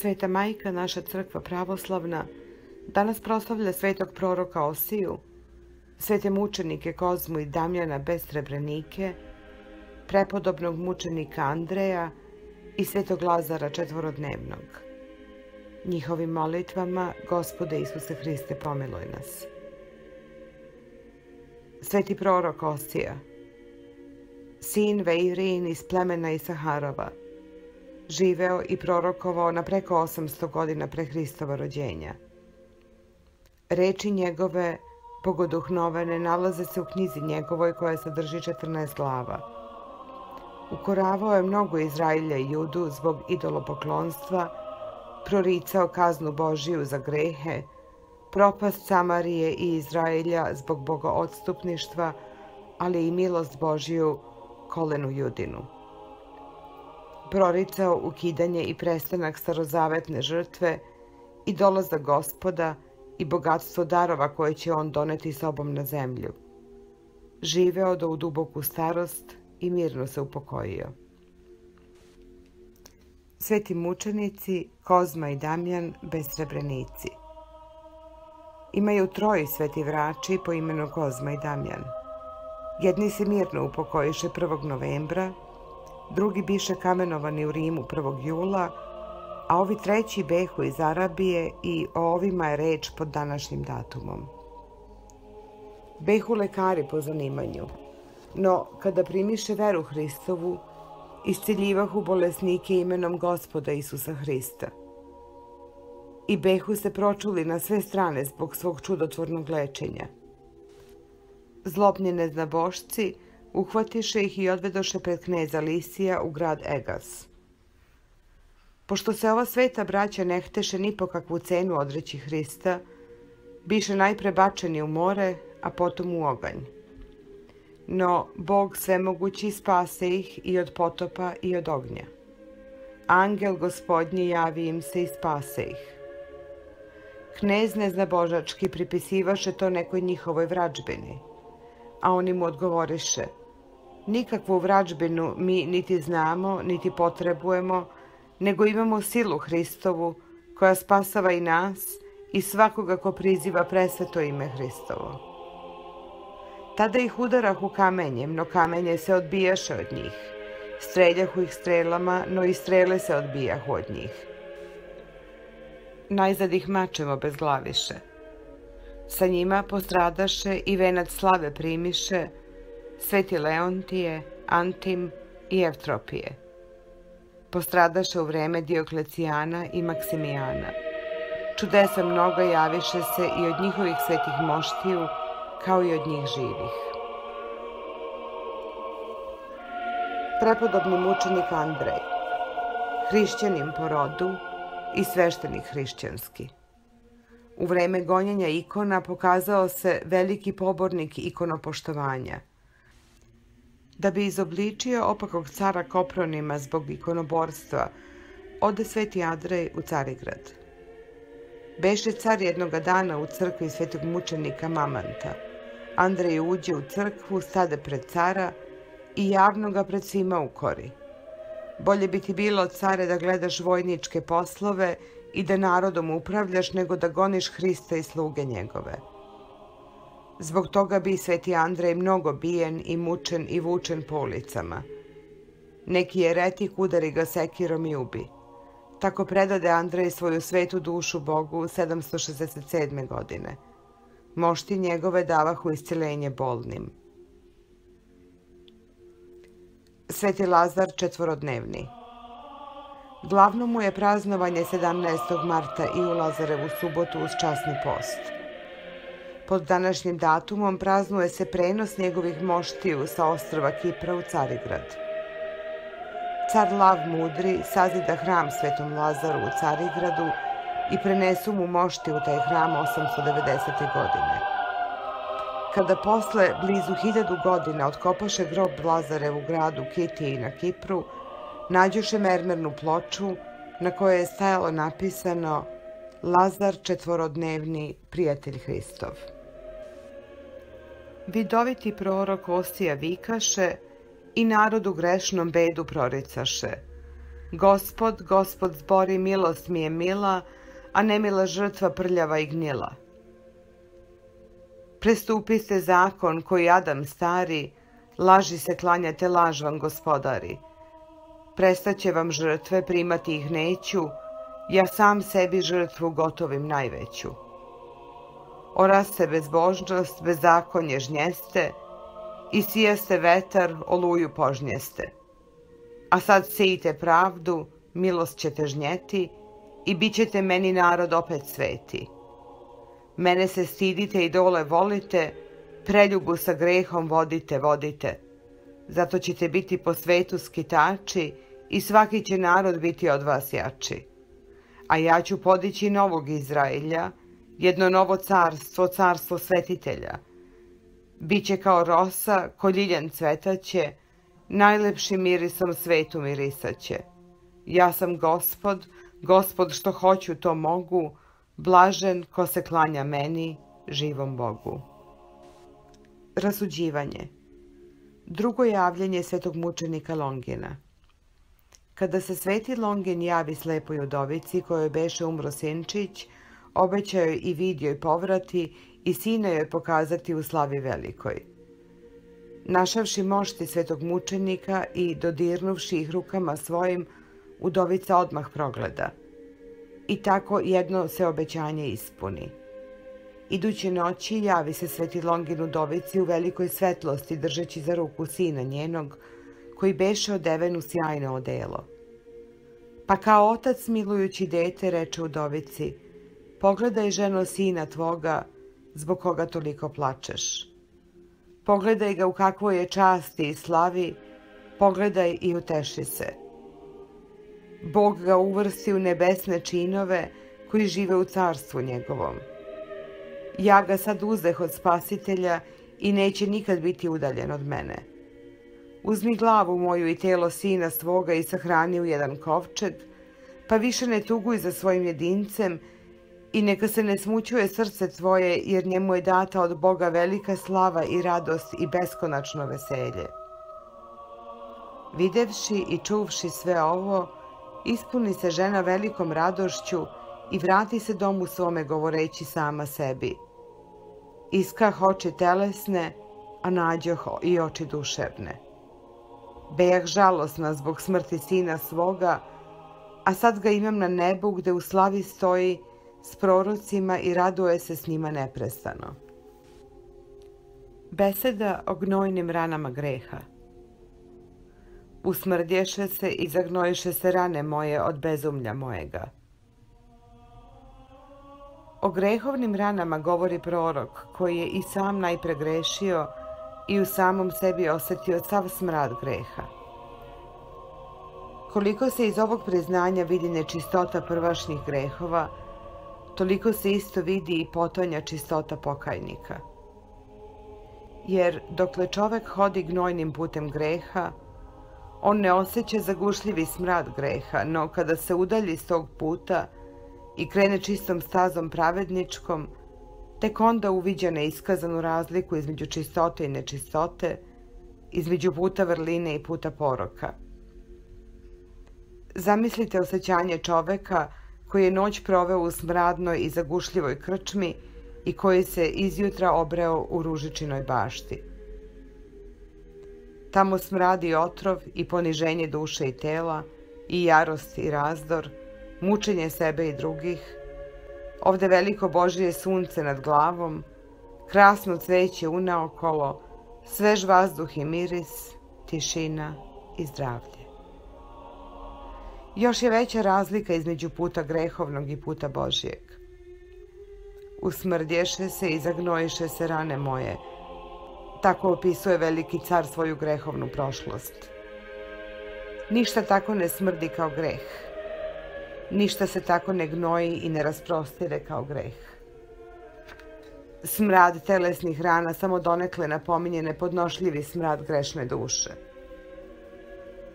Sveta majka, naša crkva pravoslavna, danas proslavlja svetog proroka Osiju, svete mučenike Kozmu i Damjana bez srebrenike, prepodobnog mučenika Andreja i svetog Lazara četvorodnevnog. Njihovim molitvama, Gospode Isuse Hriste, pomiluj nas. Sveti prorok Osija, sin Veirin iz plemena Isaharova, živeo i prorokovao na preko 800 godina pre Hristova rođenja. Reči njegove, pogoduhnovene, nalaze se u knjizi njegovoj koja sadrži 14 glava. Ukoravao je mnogo Izrailja i Judu zbog idolopoklonstva, proricao kaznu Božiju za grehe, propast Samarije i Izraelja zbog boga odstupništva, ali i milost Božiju kolenu Judinu proricao ukidanje i prestanak starozavetne žrtve i dolazak gospoda i bogatstvo darova koje će on doneti sobom na zemlju. Živeo do u duboku starost i mirno se upokojio. Sveti mučenici, Kozma i Damjan, bez srebrenici. Imaju troji sveti vrači po imenu Kozma i Damjan. Jedni se mirno upokojiše 1. novembra, drugi biše kamenovani u Rimu 1. jula, a ovi treći behu iz Arabije i o ovima je reč pod današnjim datumom. Behu lekari po zanimanju, no kada primiše veru Hristovu, isceljivahu bolesnike imenom gospoda Isusa Hrista. I behu se pročuli na sve strane zbog svog čudotvornog lečenja. Zlobnjene znabošci, uhvatiše ih i odvedoše pred kneza Lisija u grad Egas. Pošto se ova sveta braća ne hteše ni po kakvu cenu odreći Hrista, biše najpre bačeni u more, a potom u oganj. No, Bog svemogući spase ih i od potopa i od ognja. Angel gospodnji javi im se i spase ih. Knez neznabožački pripisivaše to nekoj njihovoj vrađbini, a oni mu odgovoriše – Nikakvu vrađbinu mi niti znamo, niti potrebujemo, nego imamo silu Hristovu, koja spasava i nas i svakoga ko priziva presveto ime Hristovo. Tada ih udarahu kamenjem, no kamenje se odbijaše od njih. Streljahu ih strelama, no i strele se odbijahu od njih. Najzad ih mačemo bez glaviše. Sa njima postradaše i venac slave primiše, Sveti Leontije, Antim i Evtropije. Postradaše u vreme Dioklecijana i Maksimijana. Čudesa mnoga javiše se i od njihovih svetih moštiju, kao i od njih živih. Prepodobni mučenik Andrej, hrišćanin po rodu i sveštenik hrišćanski. U vreme gonjenja ikona pokazao se veliki pobornik ikonopoštovanja – Da bi izobličio opakog cara Kopronima zbog ikonoborstva, ode Sveti Andrej u Carigrad. Beše car jednoga dana u crkvi svetog mučenika Mamanta. Andrej uđe u crkvu, stade pred cara i javno ga pred svima ukori. Bolje bi ti bilo, care, da gledaš vojničke poslove i da narodom upravljaš, nego da goniš Hrista i sluge njegove. Zbog toga bi Sveti Andrej mnogo bijen i mučen i vučen po ulicama. Neki eretik udari ga sekirom i ubi. Tako predade Andrej svoju svetu dušu Bogu 767. godine. Mošti njegove davahu iscilenje bolnim. Sveti Lazar četvorodnevni Glavno mu je praznovanje 17. marta i u Lazarevu subotu uz časni post. Pod današnjim datumom praznuje se prenos njegovih moštiju sa ostrova Kipra u Carigrad. Car Lav Mudri sazida hram Svetom Lazaru u Carigradu i prenesu mu mošti u taj hram 890. godine. Kada posle blizu hiljadu godina otkopaše grob Lazare u gradu Kitiji na Kipru, nađuše mermernu ploču na kojoj je stajalo napisano Lazar četvorodnevni prijatelj Hristov vidoviti prorok Osija vikaše i narodu grešnom bedu proricaše. Gospod, gospod zbori, milost mi je mila, a nemila žrtva prljava i gnila. Prestupiste zakon koji Adam stari, laži se klanjate, laž vam gospodari. Prestaće vam žrtve, primati ih neću, ja sam sebi žrtvu gotovim najveću. Oraste bezbožnost, bezakonje žnjeste, i sijaste vetar, oluju požnjeste. A sad sejite pravdu, milost ćete žnjeti, i bit ćete meni narod opet sveti. Mene se stidite i dole volite, preljubu sa grehom vodite, vodite. Zato ćete biti po svetu skitači i svaki će narod biti od vas jači. A ja ću podići novog Izraelja, jedno novo carstvo, carstvo svetitelja. Biće kao rosa, ko ljiljan cvetaće, najlepšim mirisom svetu mirisaće. Ja sam gospod, gospod što hoću to mogu, blažen ko se klanja meni, živom Bogu. Rasuđivanje Drugo javljanje svetog mučenika Longina Kada se sveti Longin javi slepoj udovici kojoj beše umro Sinčić, obećao je i vidio i povrati i sina joj pokazati u slavi velikoj. Našavši mošti svetog mučenika i dodirnuvši ih rukama svojim, udovica odmah progleda. I tako jedno se obećanje ispuni. Iduće noći javi se sveti Longin udovici u velikoj svetlosti držeći za ruku sina njenog, koji beše odeven u sjajno odelo. Pa kao otac milujući dete reče udovici, pogledaj ženo sina tvoga, zbog koga toliko plačeš. Pogledaj ga u kakvoj je časti i slavi, pogledaj i uteši se. Bog ga uvrsti u nebesne činove koji žive u carstvu njegovom. Ja ga sad uzdeh od spasitelja i neće nikad biti udaljen od mene. Uzmi glavu moju i telo sina svoga i sahrani u jedan kovčeg, pa više ne tuguj za svojim jedincem i neka se ne smućuje srce tvoje, jer njemu je data od Boga velika slava i radost i beskonačno veselje. Videvši i čuvši sve ovo, ispuni se žena velikom radošću i vrati se domu svome govoreći sama sebi. Iskah oči telesne, a nađoh i oči duševne. Bejah žalosna zbog smrti sina svoga, a sad ga imam na nebu gde u slavi stoji s prorocima i raduje se s njima neprestano. Beseda o gnojnim ranama greha Usmrdješe se i zagnojiše se rane moje od bezumlja mojega. O grehovnim ranama govori prorok, koji je i sam najpre grešio i u samom sebi osetio sav smrad greha. Koliko se iz ovog priznanja vidi nečistota prvašnjih grehova, toliko se isto vidi i potonja čistota pokajnika. Jer dokle čovek hodi gnojnim putem greha, on ne osjeća zagušljivi smrad greha, no kada se udalji s tog puta i krene čistom stazom pravedničkom, tek onda uviđa neiskazanu razliku između čistote i nečistote, između puta vrline i puta poroka. Zamislite osjećanje čoveka koji je noć proveo u smradnoj i zagušljivoj krčmi i koji se izjutra obreo u ružičinoj bašti. Tamo smradi otrov i poniženje duše i tela, i jarost i razdor, mučenje sebe i drugih. Ovde veliko Božije sunce nad glavom, krasno cveće unaokolo, svež vazduh i miris, tišina i zdravlje. Još je veća razlika između puta grehovnog i puta Božijeg. Usmrdješe se i zagnojiše se rane moje. Tako opisuje veliki car svoju grehovnu prošlost. Ništa tako ne smrdi kao greh. Ništa se tako ne gnoji i ne rasprostire kao greh. Smrad telesnih rana samo donekle napominje nepodnošljivi smrad grešne duše.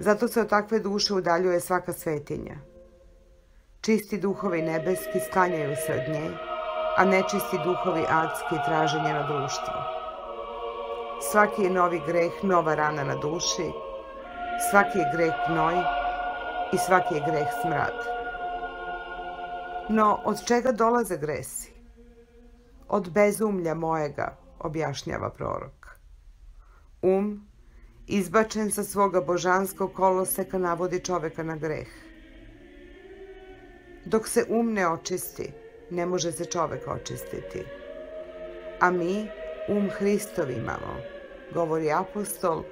Zato se od takve duše udaljuje svaka svetinja. Čisti duhovi nebeski sklanjaju se od nje, a nečisti duhovi adski traže njeno društvo. Svaki je novi greh nova rana na duši, svaki je greh gnoj, i svaki je greh smrad. No, od čega dolaze gresi? Od bezumlja mojega, objašnjava prorok. Um, izbačen sa svoga božanskog koloseka, navodi čoveka na greh. Dok se um ne očisti, ne može se čovek očistiti. A mi um Hristov imamo, govori apostol,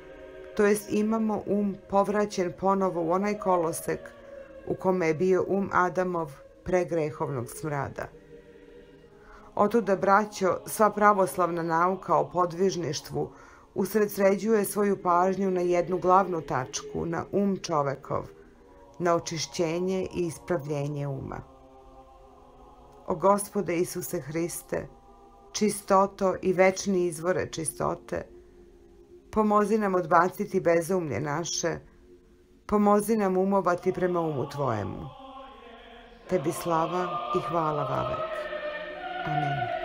to jest imamo um povraćen ponovo u onaj kolosek u kome je bio um Adamov pre grehovnog smrada. Otuda, braćo, sva pravoslavna nauka o podvižništvu usredsređuje svoju pažnju na jednu glavnu tačku, na um čovekov, na očišćenje i ispravljenje uma. O gospode Isuse Hriste, čistoto i večni izvore čistote, pomozi nam odbaciti bezumlje naše, pomozi nam umovati prema umu Tvojemu. Tebi slava i hvala vavek. Amen.